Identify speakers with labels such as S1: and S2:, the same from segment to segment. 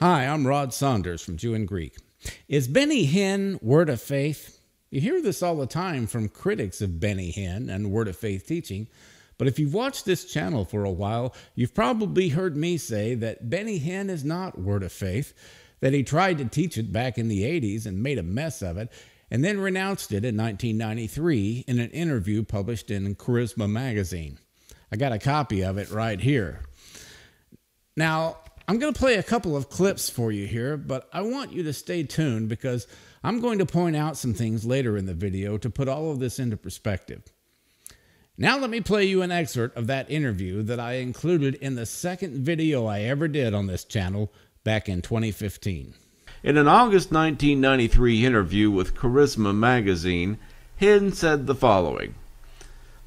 S1: Hi, I'm Rod Saunders from Jew and Greek. Is Benny Hinn Word of Faith? You hear this all the time from critics of Benny Hinn and Word of Faith teaching, but if you've watched this channel for a while, you've probably heard me say that Benny Hinn is not Word of Faith, that he tried to teach it back in the 80s and made a mess of it, and then renounced it in 1993 in an interview published in Charisma magazine. I got a copy of it right here. Now, I'm going to play a couple of clips for you here, but I want you to stay tuned because I'm going to point out some things later in the video to put all of this into perspective. Now let me play you an excerpt of that interview that I included in the second video I ever did on this channel back in 2015.
S2: In an August 1993 interview with Charisma magazine, Hinn said the following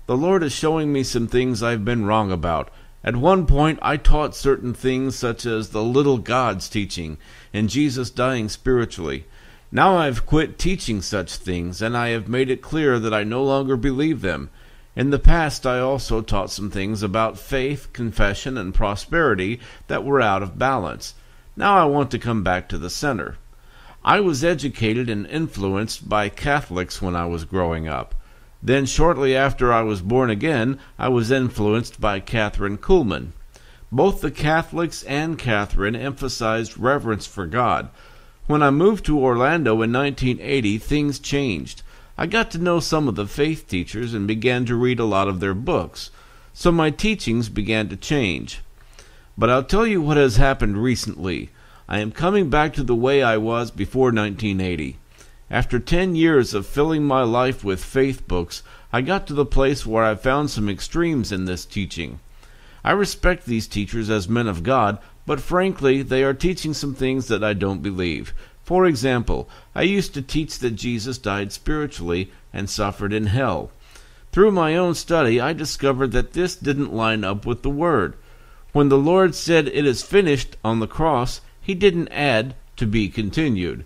S2: The Lord is showing me some things I've been wrong about. At one point, I taught certain things such as the little gods teaching and Jesus dying spiritually. Now I've quit teaching such things, and I have made it clear that I no longer believe them. In the past, I also taught some things about faith, confession, and prosperity that were out of balance. Now I want to come back to the center. I was educated and influenced by Catholics when I was growing up. Then, shortly after I was born again, I was influenced by Kathryn Kuhlman. Both the Catholics and Kathryn emphasized reverence for God. When I moved to Orlando in 1980, things changed. I got to know some of the faith teachers and began to read a lot of their books, so my teachings began to change. But I'll tell you what has happened recently. I am coming back to the way I was before 1980. After 10 years of filling my life with faith books, I got to the place where I found some extremes in this teaching. I respect these teachers as men of God, but frankly, they are teaching some things that I don't believe. For example, I used to teach that Jesus died spiritually and suffered in hell. Through my own study, I discovered that this didn't line up with the Word. When the Lord said, It is finished on the cross, He didn't add, To be continued.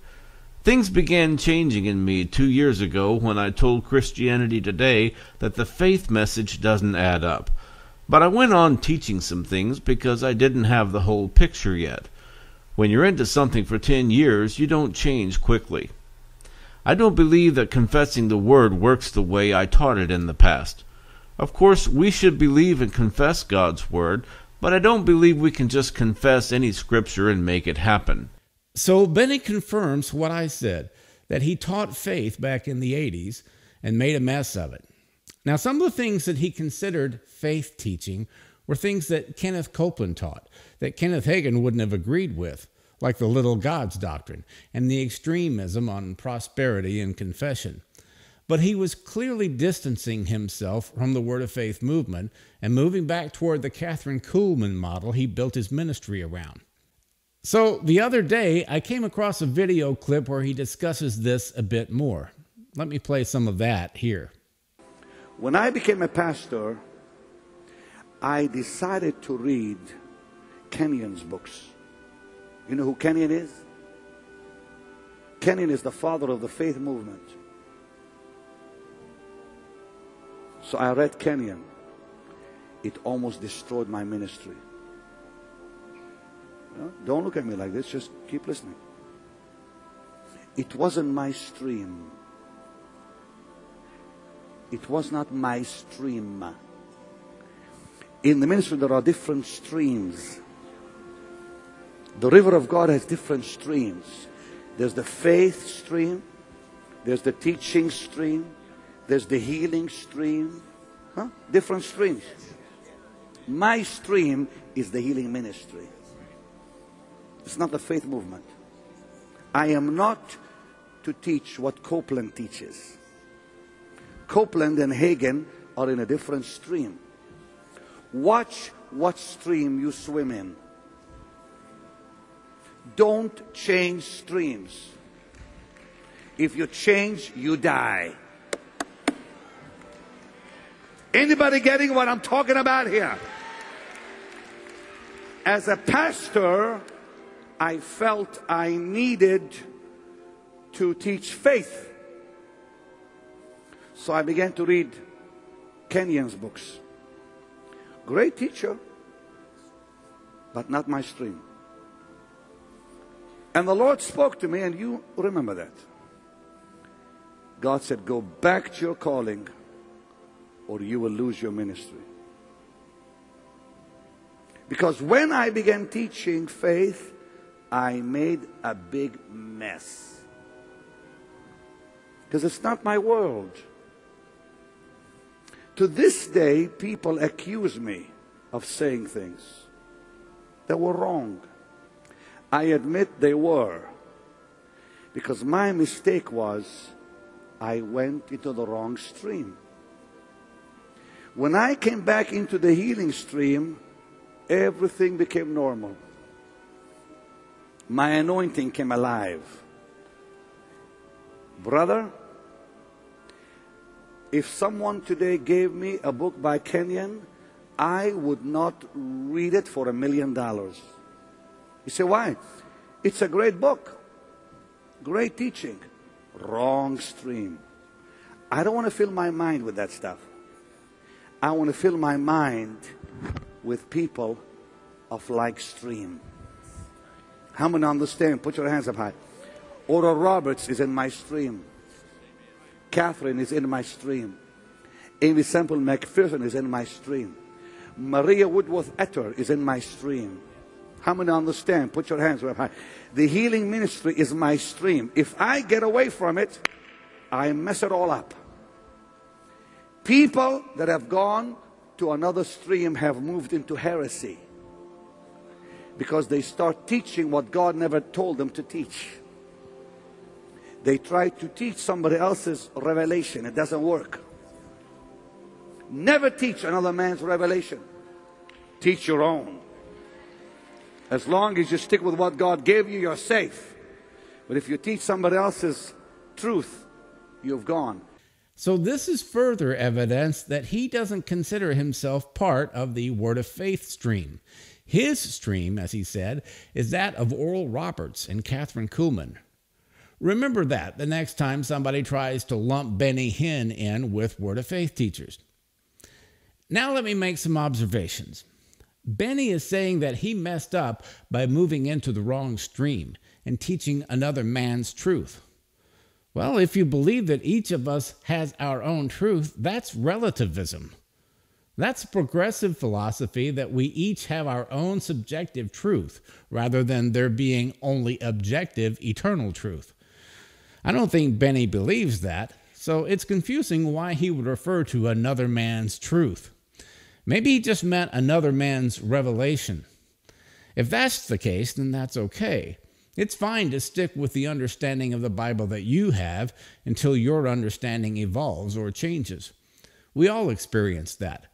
S2: Things began changing in me two years ago when I told Christianity Today that the faith message doesn't add up. But I went on teaching some things because I didn't have the whole picture yet. When you're into something for 10 years, you don't change quickly. I don't believe that confessing the Word works the way I taught it in the past. Of course, we should believe and confess God's Word, but I don't believe we can just confess any scripture and make it happen.
S1: So Benny confirms what I said that he taught faith back in the 80s and made a mess of it. Now, some of the things that he considered faith teaching were things that Kenneth Copeland taught, that Kenneth Hagin wouldn't have agreed with, like the little gods doctrine and the extremism on prosperity and confession. But he was clearly distancing himself from the Word of Faith movement and moving back toward the Kathryn Kuhlman model he built his ministry around. So the other day, I came across a video clip where he discusses this a bit more. Let me play some of that here.
S3: When I became a pastor, I decided to read Kenyon's books. You know who Kenyon is? Kenyon is the father of the faith movement. So I read Kenyon. It almost destroyed my ministry. Don't look at me like this, just keep listening. It wasn't my stream. It was not my stream. In the ministry, there are different streams. The river of God has different streams. There's the faith stream, there's the teaching stream, there's the healing stream. Huh? Different streams. My stream is the healing ministry. It's not the faith movement. I am not to teach what Copeland teaches. Copeland and Hagin are in a different stream. Watch what stream you swim in. Don't change streams. If you change, you die. Anybody getting what I'm talking about here? As a pastor, I felt I needed to teach faith. So I began to read Kenyon's books. Great teacher, but not my stream. And the Lord spoke to me, and you remember that. God said, Go back to your calling, or you will lose your ministry. Because when I began teaching faith, I made a big mess. Because it's not my world. To this day, people accuse me of saying things that were wrong. I admit they were. Because my mistake was I went into the wrong stream. When I came back into the healing stream, everything became normal. My anointing came alive. Brother, if someone today gave me a book by Kenyon, I would not read it for a million dollars. You say, why? It's a great book, great teaching, wrong stream. I don't want to fill my mind with that stuff. I want to fill my mind with people of like stream. How many understand? Put your hands up high. Oral Roberts is in my stream. Kathryn is in my stream. Aimee Semple McPherson is in my stream. Maria Woodworth Etter is in my stream. How many understand? Put your hands up high. The healing ministry is my stream. If I get away from it, I mess it all up. People that have gone to another stream have moved into heresy because they start teaching what God never told them to teach. They try to teach somebody else's revelation. It doesn't work. Never teach another man's revelation. Teach your own. As long as you stick with what God gave you, you're safe. But if you teach somebody else's truth, you've gone.
S1: So, this is further evidence that he doesn't consider himself part of the Word of Faith stream. His stream, as he said, is that of Oral Roberts and Kathryn Kuhlman. Remember that the next time somebody tries to lump Benny Hinn in with Word of Faith teachers. Now, let me make some observations. Benny is saying that he messed up by moving into the wrong stream and teaching another man's truth. Well, if you believe that each of us has our own truth, that's relativism. That's progressive philosophy that we each have our own subjective truth rather than there being only objective eternal truth. I don't think Benny believes that, so it's confusing why he would refer to another man's truth. Maybe he just meant another man's revelation. If that's the case, then that's okay. It's fine to stick with the understanding of the Bible that you have until your understanding evolves or changes. We all experience that.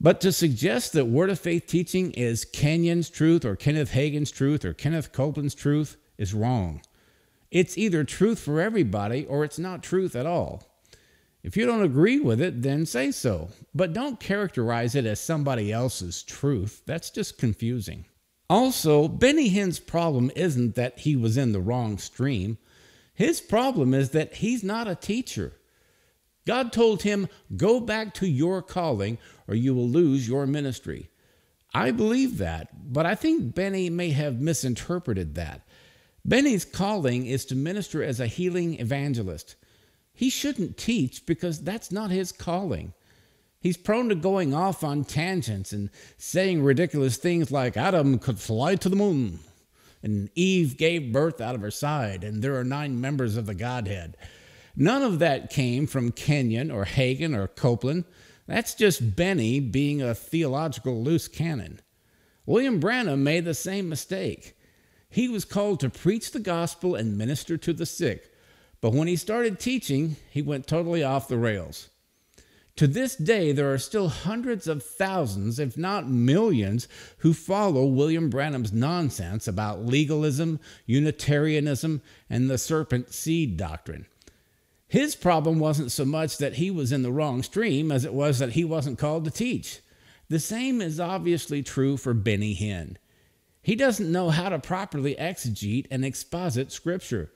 S1: But to suggest that Word of Faith teaching is Kenyon's truth or Kenneth Hagin's truth or Kenneth Copeland's truth is wrong. It's either truth for everybody or it's not truth at all. If you don't agree with it, then say so. But don't characterize it as somebody else's truth. That's just confusing. Also, Benny Hinn's problem isn't that he was in the wrong stream. His problem is that he's not a teacher. God told him, Go back to your calling, or you will lose your ministry. I believe that, but I think Benny may have misinterpreted that. Benny's calling is to minister as a healing evangelist. He shouldn't teach because that's not his calling. He's prone to going off on tangents and saying ridiculous things like Adam could fly to the moon, and Eve gave birth out of her side, and there are nine members of the Godhead. None of that came from Kenyon or Hagin or Copeland. That's just Benny being a theological loose cannon. William Branham made the same mistake. He was called to preach the gospel and minister to the sick. But when he started teaching, he went totally off the rails. To this day, there are still hundreds of thousands, if not millions, who follow William Branham's nonsense about legalism, Unitarianism, and the serpent seed doctrine. His problem wasn't so much that he was in the wrong stream as it was that he wasn't called to teach. The same is obviously true for Benny Hinn. He doesn't know how to properly exegete and exposit Scripture.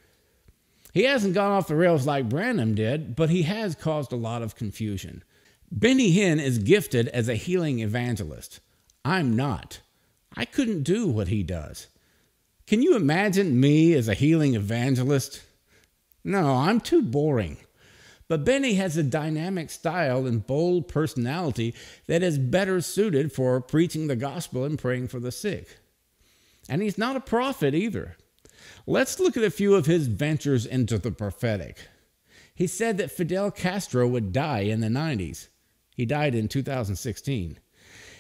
S1: He hasn't gone off the rails like Branham did, but he has caused a lot of confusion. Benny Hinn is gifted as a healing evangelist. I'm not. I couldn't do what he does. Can you imagine me as a healing evangelist? No, I'm too boring. But Benny has a dynamic style and bold personality that is better suited for preaching the gospel and praying for the sick. And he's not a prophet either. Let's look at a few of his ventures into the prophetic. He said that Fidel Castro would die in the 90s. He died in 2016.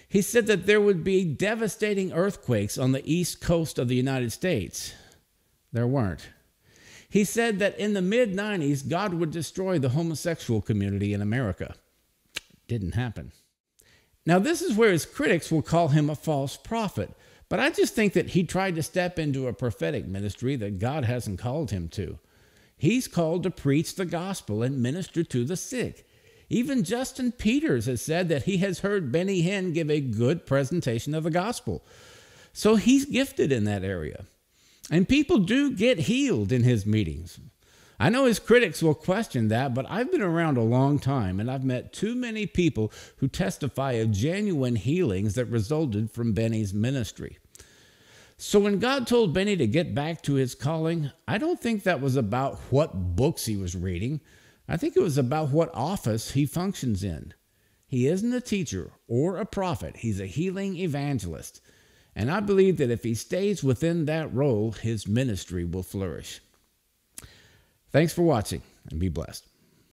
S1: He said that there would be devastating earthquakes on the east coast of the United States. There weren't. He said that in the mid 90s, God would destroy the homosexual community in America. Didn't happen. Now, this is where his critics will call him a false prophet, but I just think that he tried to step into a prophetic ministry that God hasn't called him to. He's called to preach the gospel and minister to the sick. Even Justin Peters has said that he has heard Benny Hinn give a good presentation of the gospel. So he's gifted in that area. And people do get healed in his meetings. I know his critics will question that, but I've been around a long time and I've met too many people who testify of genuine healings that resulted from Benny's ministry. So when God told Benny to get back to his calling, I don't think that was about what books he was reading. I think it was about what office he functions in. He isn't a teacher or a prophet, he's a healing evangelist. And I believe that if he stays within that role, his ministry will flourish. Thanks for watching and be blessed.